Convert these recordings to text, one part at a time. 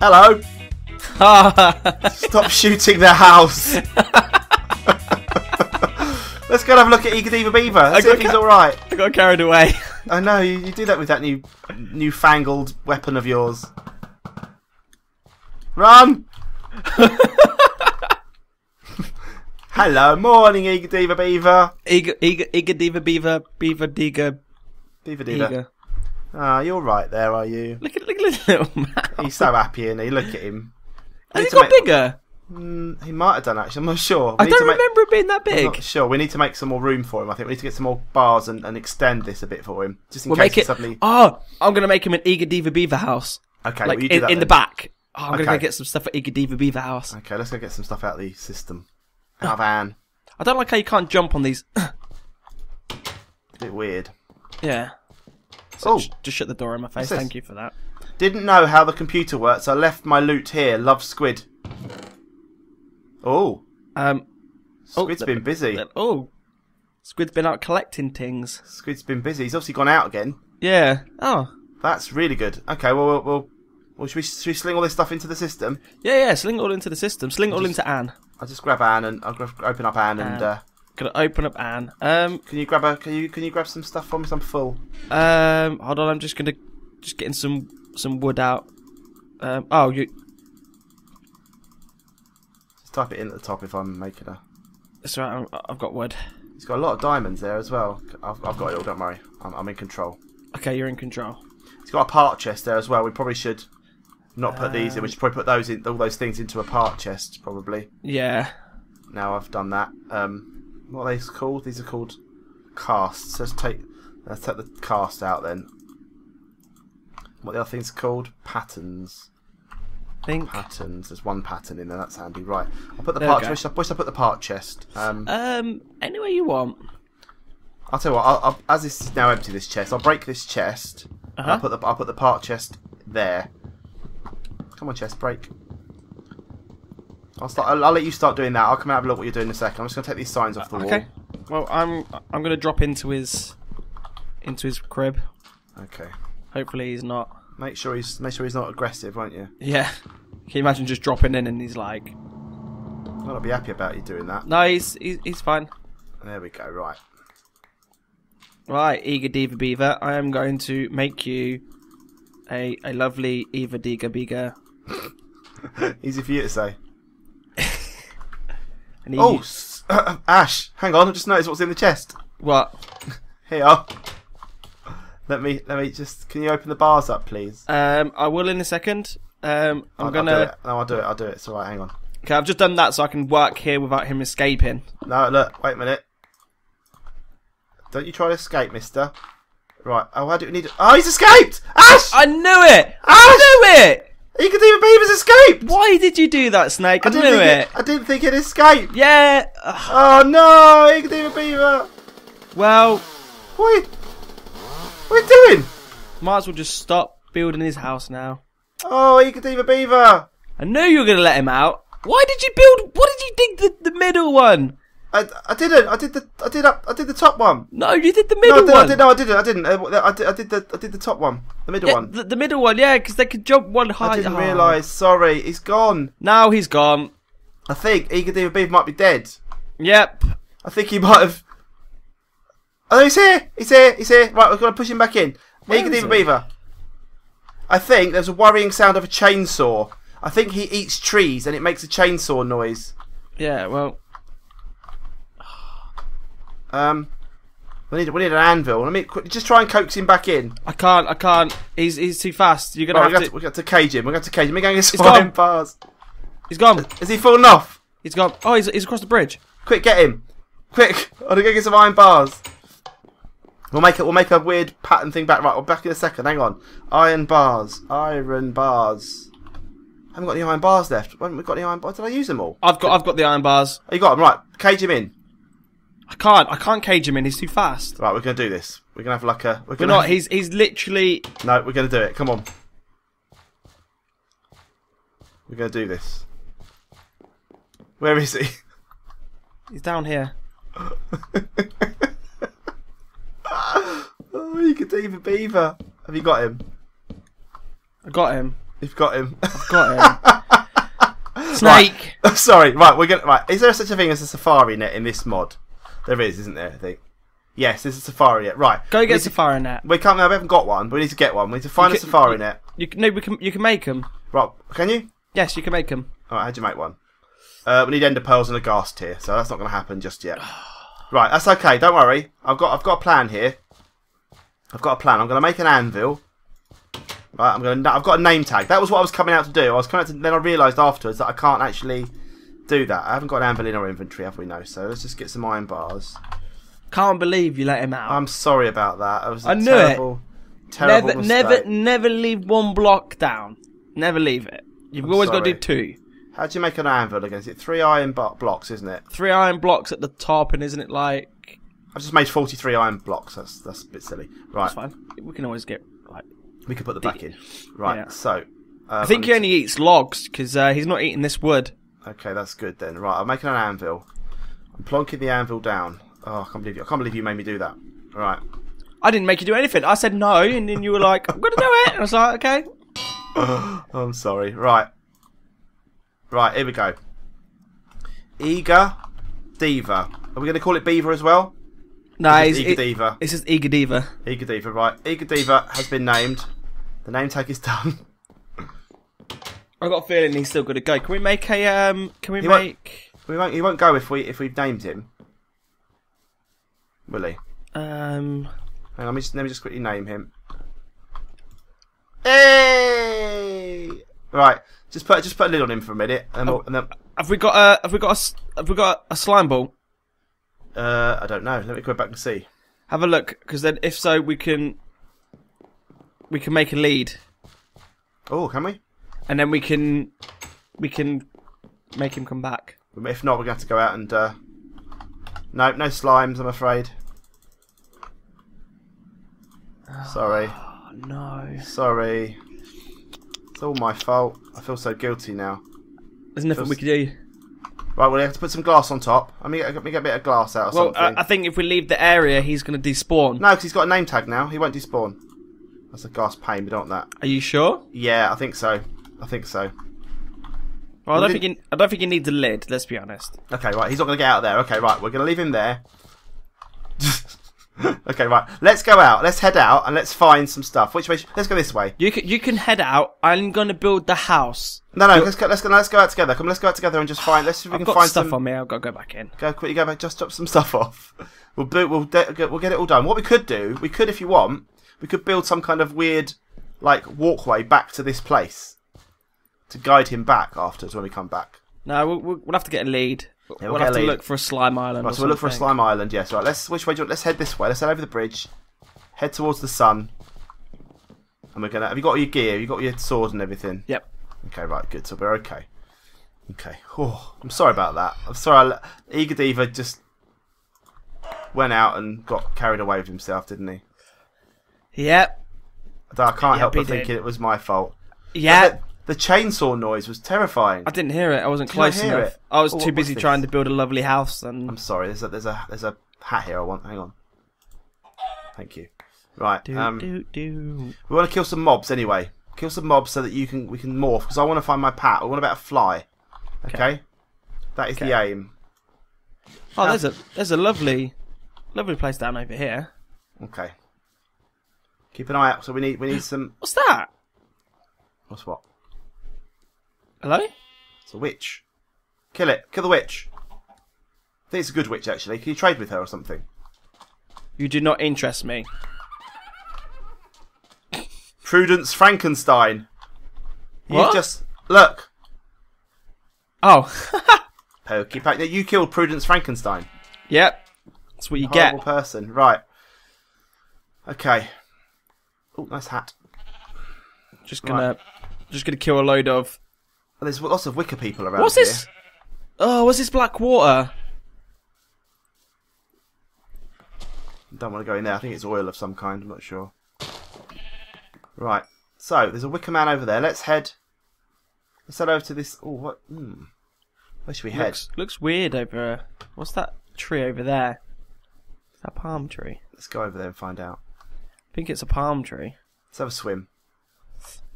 Hello. Stop shooting the house. Let's go and have a look at Egadiva Beaver. Let's see if he's all right. I got carried away. I know you, you do that with that new newfangled weapon of yours. Run! Hello, morning, Egadiva Beaver. Eager, eager, eager, diva, beaver, beaver, diga, Beaver Diva. Ah, you're right there, are you? Look at, look at this little man. He's so happy, and he look at him. Has he got make- bigger? Mm, he might have done actually. I'm not sure. We I don't make- remember it being that I'm big. not sure. We need to make some more room for him. I think we need to get some more bars and, and extend this a bit for him, just in We'll case make he it. suddenly. Oh, I'm gonna make him an eager, diva, beaver house. Okay, like well, in, that in the back. Oh, I'm gonna go get some stuff at eager, diva, beaver house. Okay, let's go get some stuff out of the system. Out of Anne. I don't like how you can't jump on these. A bit weird. yeah. Oh, Sh- Just shut the door in my face. Thank you for that. didn't know how the computer works. I left my loot here. Love squid. Oh, Um. oh, squid's th- been busy. th- Oh, Squid's been out collecting things. Squid's been busy. He's obviously gone out again. Yeah. Oh. That's really good. Okay, well, we'll, we'll, well should, we, should we sling all this stuff into the system? Yeah, yeah. Sling it all into the system. Sling it all into Anne. I'll just grab Anne and I'll grab, open up Anne and uh, Gonna open up Anne. Um. can you grab a can you can you grab some stuff for me? I'm full. Um. Hold on. I'm just gonna just getting some some wood out. Um. Oh, you. Just type it in at the top if I'm making a. That's right. I'm, I've got wood. He's got a lot of diamonds there as well. I've, I've got it all. Don't worry. I'm, I'm in control. Okay, you're in control. He's got a part chest there as well. We probably should not put these in. We Um, should probably put those in all those things into a part chest. Probably. Yeah. Now I've done that. Um, what are they called? These are called casts. Let's take let's take the cast out then. What the other things called? Patterns. Think. Patterns. There's one pattern in there. That's handy. Right. I'll put the There part chest. I wish I put the part chest. Um, Um. Anywhere you want. I'll tell you what. I'll, I'll, as this is now empty, this chest, I'll break this chest. Uh-huh. I'll put the I'll put the part chest there. Come on, chest break. I'll start. I'll, I'll let you start doing that. I'll come out and have a look what you're doing in a second. I'm just gonna take these signs off the uh, wall. Okay. Well, I'm I'm gonna drop into his into his crib. Okay. Hopefully he's not. Make sure he's make sure he's not aggressive, won't you? Yeah. Can you imagine just dropping in and he's like, I'll be happy about you doing that. no, he's he's, he's fine. There we go. Right. Right, Eager Diva Beaver, I am going to make you a a lovely Eva Diga Biga. Easy for you to say. And he- Oh, s- Ash. Hang on. I just noticed what's in the chest. what? Here. Let me let me just. Can you open the bars up, please? Um, I will in a second. Um, I'm I'll, I'll gonna. do it. No, I'll do it. I'll do it. It's all right. Hang on. Okay, I've just done that so I can work here without him escaping. No, look. Wait a minute. Don't you try to escape, Mister. Right. Oh, why do we need? Oh, he's escaped. Ash. I knew it! Ash! I knew it! Egadiva Beaver's escaped. Why did you do that, Snake? I, I didn't knew think it. I didn't think he'd escape. Yeah. Oh no, Egadiva Beaver. well, What? What are you doing? might as well just stop building his house now. Oh, Egadiva Beaver. I knew you were gonna let him out. Why did you build? What did you dig the, the middle one? I, I didn't. I did the. I did up. I did the top one. No, you did the No, middle I, did, I one. did. No, I didn't. I didn't. Uh, I did, I did the. I did the top one. The middle Yeah, one. The, the middle one, yeah, because they could jump one high. I didn't realise. Sorry, he's gone. Now he's gone. I think Egadiva Beaver might be dead. Yep. I think he might have. Oh, he's here. He's here. He's here. Right, we're gonna push him back in. Where is Egadiva he? Beaver. I think there's a worrying sound of a chainsaw. I think he eats trees and it makes a chainsaw noise. Yeah. Well. Um, we need we need an anvil. Let me just try and coax him back in. I can't. I can't. He's he's too fast. You're gonna Right, we have got to. to, we got to cage him. We got to cage him. We're going to get He's gone. iron bars. He's gone. Is he falling off? He's gone. Oh, he's he's across the bridge. Quick, get him! Quick! I'm gonna go get some iron bars. We'll make it. We'll make a weird pattern thing back. Right, we're back in a second. Hang on. Iron bars. Iron bars. I haven't got any iron bars left. Haven't we got any iron bars? Did I use them all? I've got I've got the iron bars. Oh, you got them right. Cage him in. I can't. I can't cage him in. He's too fast. Right, we're gonna do this. We're gonna have like a. We're We're gonna not. have- He's he's literally. No, we're gonna do it. Come on. We're gonna do this. Where is he? He's down here. oh, you could even beaver. Have you got him? I got him. You've got him. I've got him. Snake. Sorry, right, we're gonna right. Is there such a thing as a safari net in this mod? There is, isn't there? I think. Yes, there's a safari net. Right. Go get to- safari net. We can't. No, we haven't got one, but we need to get one. We need to find You a can- safari you- net. You can, no, we can. You can make them. Right? Can you? Yes, you can make them. All right. How'd you make one? Uh, we need ender pearls and a ghast tear, so that's not going to happen just yet. right. That's okay. Don't worry. I've got. I've got a plan here. I've got a plan. I'm going to make an anvil. Right. I'm going. to I've got a name tag. That was what I was coming out to do. I was coming out to. Then I realised afterwards that I can't actually do that. I haven't got an anvil in our inventory, have we? No. So let's just get some iron bars. Can't believe you let him out. I'm sorry about that. It was a I knew it. terrible, terrible never, mistake. never, never leave one block down. Never leave it. You've I'm always got to do two. How do you make an anvil against it? Three iron blocks, isn't it? Three iron blocks at the top, and isn't it like? I've just made 43 iron blocks. That's that's a bit silly. Right, That's fine. We can always get like. we could put the back in. Right, Yeah. so. Um, I think he only eats logs because uh, he's not eating this wood. To- Okay, that's good then. Right, I'm making an anvil. I'm plonking the anvil down. Oh, I can't believe you. I can't believe you made me do that. Right. I didn't make you do anything. I said no, and then you were like, "I'm gonna do it." And I was like, "Okay." I'm sorry. Right. Right, here we go. Eager Diva. Are we going to call it Beaver as well? No, it's, Eager Diva. it's just Eager Diva. Eager Diva, right. Eager Diva has been named. The name tag is done. I got a feeling he's still gonna go. Can we make a um? Can we He won't- make We won't. He won't go if we if we've named him. Will he? um? Hang on, let me just, let me just quickly name him. Hey! Right, just put just put a lid on him for a minute, and, we'll, and then Have we got a? Have we got a Have we got a slime ball? uh, I don't know. Let me go back and see. Have a look, because then if so, we can. We can make a lead, Oh, can we? And then we can. We can make him come back. If not, we're going to have to go out and. Uh... No, no slimes. I'm afraid. Sorry, Oh no! sorry. It's all my fault. I feel so guilty now. There's nothing we can do. Right, well, we have to put some glass on top. I mean, let me get a bit of glass out or Well, something. I, I think if we leave the area, he's going to despawn. No, because he's got a name tag now. He won't despawn. That's a gas pain. We don't want that. Are you sure? Yeah, I think so. I think so. Well, I don't think you, I don't think you need the lid. Let's be honest. Okay, right. He's not going to get out of there. Okay, right. We're going to leave him there. okay, right. Let's go out. Let's head out and let's find some stuff. Which way? sh- Let's go this way. You can you can head out. I'm going to build the house. No, no. Let's go. Let's go. Let's go out together. Come. Let's go out together and just find. Let's see if we I've can got find stuff some. on me. I've got to go back in. Go quickly. Go back. Just drop some stuff off. We'll do. We'll de- we'll get it all done. What we could do, we could, if you want, we could build some kind of weird, like walkway back to this place to guide him back afterwards when we come back. No, we'll, we'll, we'll have to get a lead. we'll we'll have to lead. look for a slime island. Right, so we'll look for a slime island. Yes, right. Let's which way? Do you, let's head this way. Let's head over the bridge. Head towards the sun. And we're gonna. Have you got your gear? You got your sword and everything. Yep. Okay, right, good. So we're okay. Okay. Oh, I'm sorry about that. I'm sorry. I Eager Diva just went out and got carried away with himself, didn't he? Yep. I can't help he but thinking it was my fault. Yep. The, chainsaw noise was terrifying. I didn't hear it. I wasn't Did close hear enough. it? I was Oh, too busy trying to build a lovely house. And I'm sorry. There's a there's a there's a hat here. I want. Hang on. Thank you. Right. do um, do do. We want to kill some mobs anyway. Kill some mobs so that you can we can morph because I want to find my pat. I want to be able to fly. Okay, that is the aim. Oh, there's a there's a lovely, lovely place down over here. Okay. Keep an eye out. So we need we need some. What's that? What's what? Hello? It's a witch. Kill it. Kill the witch. I think it's a good witch actually. Can you trade with her or something? You do not interest me. Prudence Frankenstein. You What? just look. Oh, Pokey pack. You killed Prudence Frankenstein. yep. That's what you get. Horrible person. Right. Okay. Oh, nice hat. Just gonna, just gonna kill a load of. There's lots of wicker people around What's here. this? Oh, what's this black water? Don't want to go in there. I think it's oil of some kind. I'm not sure. Right. So there's a wicker man over there. Let's head. Let's head over to this. Oh, what? Hmm. Where should we head? Looks looks weird over. What's that tree over there? Is that palm tree? Let's go over there and find out. I think it's a palm tree. Let's have a swim.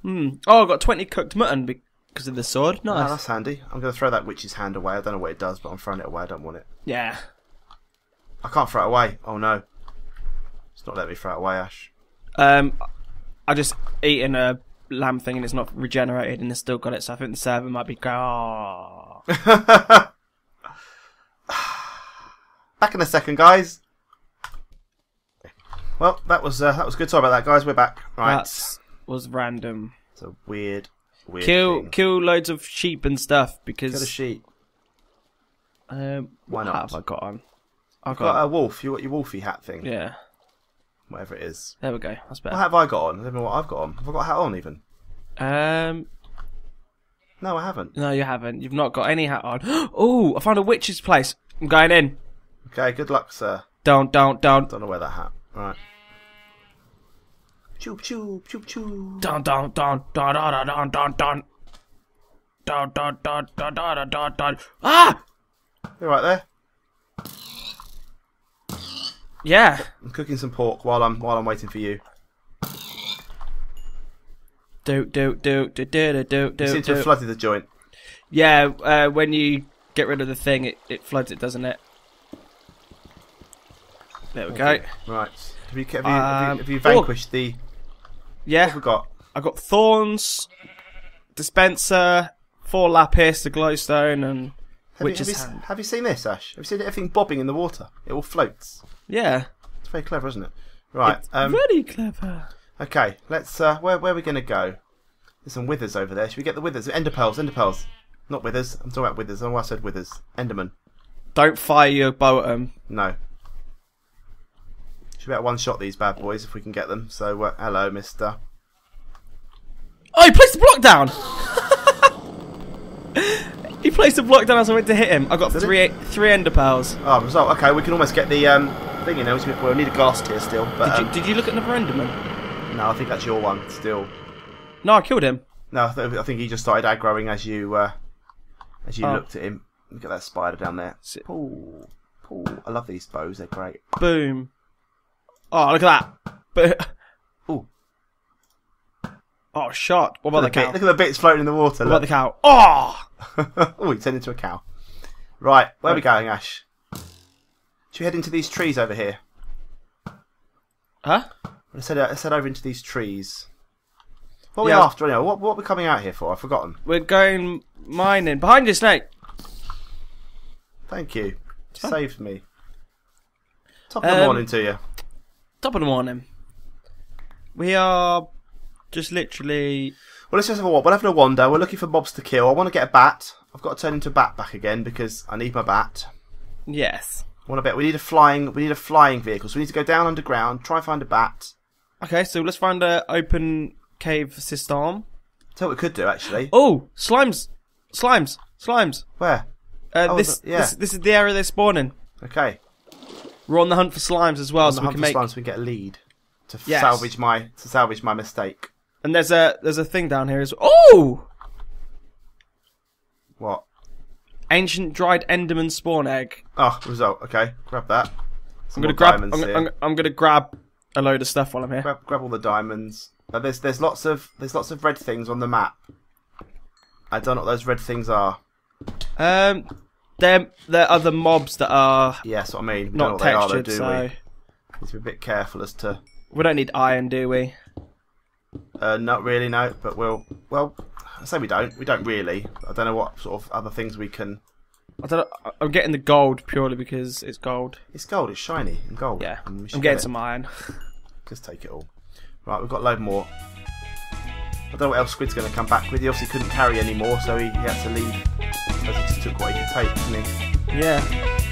Hmm. Oh, I got 20 cooked mutton because of the sword. Nice. that's handy. I'm going to throw that witch's hand away. I don't know what it does, but I'm throwing it away. I don't want it. yeah. I can't throw it away. Oh no. It's not letting me throw it away, Ash. Um, I just eaten a lamb thing and it's not regenerated and it's still got it. So I think the server might be going. Oh. Back in a second, guys. Well, that was uh, that was good. Sorry about that, guys. We're back. Right. That was random. It's a weird, weird Kill, thing. kill loads of sheep and stuff because Kill because. sheep. Um, Why not? have I got on? I've Got got. a wolf. You got your wolfy hat thing. yeah. Whatever it is. There we go. That's better. hat have I got on? I don't know what I've got on. Have I got a hat on even? Um, No, I haven't. no, you haven't. You've not got any hat on. Oh, I found a witch's place. I'm going in. Okay, good luck, sir. Don't, don't, don't, Don't know where that hat. Right. Choop choop choop choop. don't, don't, don't, don't, don't, don't, don't, don't. Don't, don't, don't, don't, don't, don't, don't. Ah! You right there? Yeah. I'm cooking some pork while I'm while I'm waiting for you. Do, do, do, do, do, do, do, You do, seem to have flooded the joint. Yeah, uh, when you get rid of the thing, it, it floods it, doesn't it? There we go. Right. Have you, have you, have you, Um, have you oh. vanquished the? What Yeah, have we got? I got thorns, dispenser, four lapis, the glowstone, and Have you, witch's have, you, have you seen this, Ash? Have you seen everything bobbing in the water? It all floats. Yeah, It's very clever, isn't it? Right. Um, very clever. okay. Let's. Uh, where where are we going to go? There's some withers over there. Should we get the withers? Ender pearls. Ender pearls. Not withers. I'm talking about withers. I know I said withers. Enderman. Don't fire your bow at them. No. Should be able to one shot these bad boys if we can get them. So uh, hello, Mister. Oh, he placed the block down. he placed the block down as I went to hit him. I got Did three three ender pearls. Oh, result. Okay, we can almost get the um thing. You know, we'll need a ghast tear still. But Did um, you, did you look at another enderman? no, I think that's your one still. No, I killed him. No, I, th- I think he just started aggroing as you uh, as you Oh. looked at him. Look at that spider down there. Paul, I love these bows. They're great. Boom. Oh, look at that. But Ooh, oh, shot. What about look the cow? bit, look at the bits floating in the water. What about the cow? Oh, oh, he turned into a cow. Right, where are we going, Ash? Should we head into these trees over here? huh? I said head, let's over into these trees. What are Yeah. we after anyway? What, what are we coming out here for? I've forgotten. We're going mining behind you, snake. Thank you. You saved me. Top of the Um, morning to you. Top of the morning. We are just literally. Well, let's just have a walk. We're having a wander. We're looking for mobs to kill. I want to get a bat. I've got to turn into a bat back again because I need my bat. Yes. I want to bet we need a flying. We need a flying vehicle. So we need to go down underground, try and find a bat. Okay, so let's find a open cave system. Tell what we could do actually. Oh, slimes, slimes, slimes. Where? Uh, Oh, this, the- yeah. this this is the area they're spawning. Okay. We're on the hunt for slimes as well, On so the we can make. slime so we get a lead to Yes. salvage my to salvage my mistake. And there's a there's a thing down here as. Oh, What? ancient dried Enderman spawn egg. Oh, result. Okay, grab that. Some I'm gonna grab. I'm. I'm, I'm gonna grab a load of stuff while I'm here. grab grab all the diamonds. Uh, there's there's lots of there's lots of red things on the map. I don't know what those red things are. Um, there there are other mobs that are Yeah, that's what I mean. We not they are, though, textured, do so we? Need to be a bit careful as to. we don't need iron, do we? Uh, not really, no. But we'll. Well, I say we don't. We don't really. I don't know what sort of other things we can. I don't. know, I'm getting the gold purely because it's gold. It's gold. It's shiny and gold. Yeah, and I'm getting it. some iron. Just take it all. Right, we've got a load more. I don't know what else Squid's going to come back with. He obviously couldn't carry any more, so he, he had to leave. Because took what he could take, didn't? Yeah.